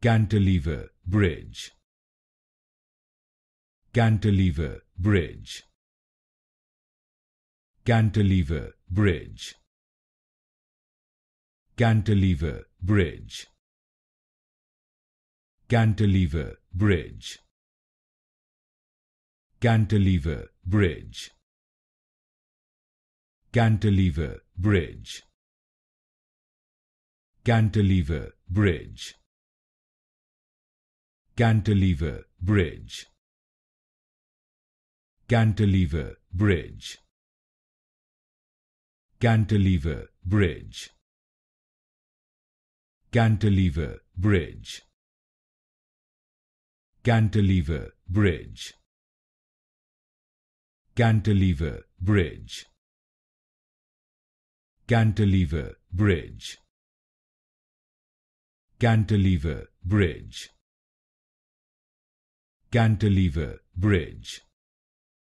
cantilever bridge. Cantilever bridge. Cantilever bridge. Cantilever bridge. Cantilever bridge. Cantilever bridge. Cantilever bridge. Cantilever bridge cantilever bridge. Cantilever bridge. Cantilever bridge. Cantilever bridge. Cantilever bridge. Cantilever bridge. Cantilever bridge. Cantilever bridge cantilever bridge